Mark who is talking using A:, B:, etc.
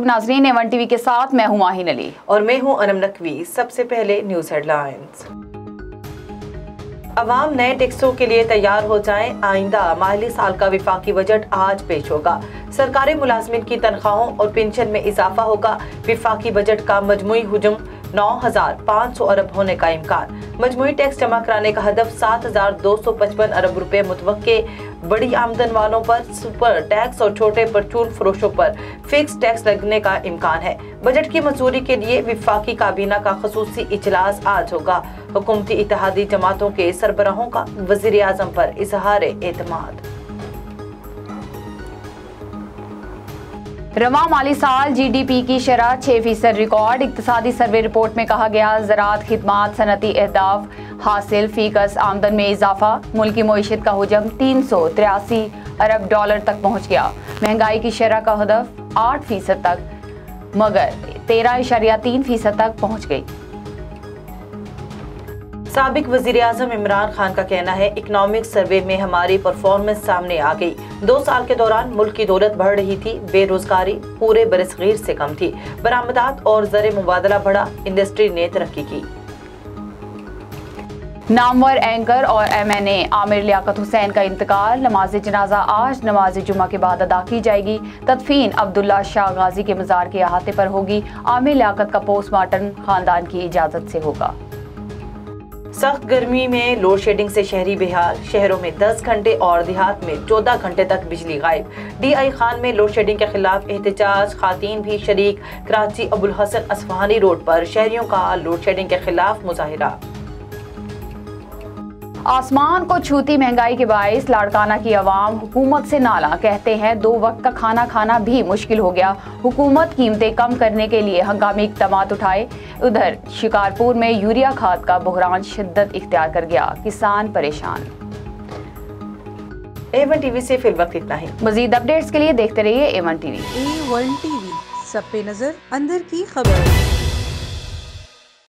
A: नाजरीन Avon TV के साथ मैं हूँ अली।
B: और मैं हूँ अनम नकवी। सबसे पहले न्यूज़ हेडलाइंस। अवाम नए टैक्सों के लिए तैयार हो जाएँ आइंदा। माली साल का विफाकी बजट आज पेश होगा। सरकारी मुलाजमिन की तनख्वाहों और पेंशन में इजाफा होगा। विफाकी बजट का मजमुई हजम नौ हज़ार पाँच सौ अरब होने का इम्कान मजमुई टैक्स जमा कराने का हदफ सात हज़ार दो सौ पचपन अरब रुपए मुतव बड़ी आमदन वालों पर सुपर टैक्स और छोटे परचून फरोशों पर फिक्स टैक्स लगने का इम्कान है। बजट की मंजूरी के लिए विफाकी काबीना का खसूसी इजलास आज होगा। हुकूमती इतिहादी जमातों के सरबराहों का वज़ीर आज़म पर इजहार एतमाद
A: रवा माली साल जीडीपी की शरह छः फ़ीसद रिकॉर्ड। इकतदी सर्वे रिपोर्ट में कहा गया, ज़रात, खदमात सनती अहदाफ हासिल, फीकस आमदन में इजाफा, मुल्की मीशत का हजम तीन सौ तिरासी अरब डॉलर तक पहुँच गया। महँगाई की शरह का हदफ आठ फ़ीसद तक, मगर तेरह इशारिया तीन फ़ीसद तक पहुँच गई।
B: सबक वज़ीर अजम इमरान खान का कहना है, इकनॉमिक सर्वे में हमारी परफॉर्मेंस सामने आ गई। दो साल के दौरान मुल्क की दौलत बढ़ रही थी, बेरोजगारी पूरे बरसगीर से कम थी। बरामदात और जर मुबादला बढ़ा, इंडस्ट्री ने तरक्की की।
A: नामवर एंकर और M N A Aamir Liaquat Hussain का इंतकाल, नमाज़ जनाजा आज, नमाज़ जुमा के बाद अदा की जाएगी। तदफीन अब्दुल्ला शाह गाजी के मज़ार के अहाते पर होगी। आमिर लियाकत का पोस्टमार्टम खानदान की इजाज़त से होगा।
B: सख्त गर्मी में लोड शेडिंग से शहरी बिहार, शहरों में 10 घंटे और देहात में 14 घंटे तक बिजली गायब। डी आई खान में लोड शेडिंग के खिलाफ एहतजाज खातन भी शरीक, कराची अबुल हसन असफहानी रोड पर शहरियों का लोड शेडिंग के खिलाफ मुजाहरा।
A: आसमान को छूती महँगाई के बायस लाड़काना की आवाम हुकूमत से नाला। कहते हैं दो वक्त का खाना खाना भी मुश्किल हो गया। हुकूमत कीमतें कम करने के लिए हंगामी इकदाम उठाए। उधर शिकारपुर में यूरिया खाद का बहरान शिद्दत इख्तियार कर गया। किसान परेशान।
B: एवन टीवी से फिर वक्त इतना ही।
A: मजीद अपडेट्स के लिए देखते रहिए A one TV.
C: A one TV सब पे नज़र अंदर की खबर।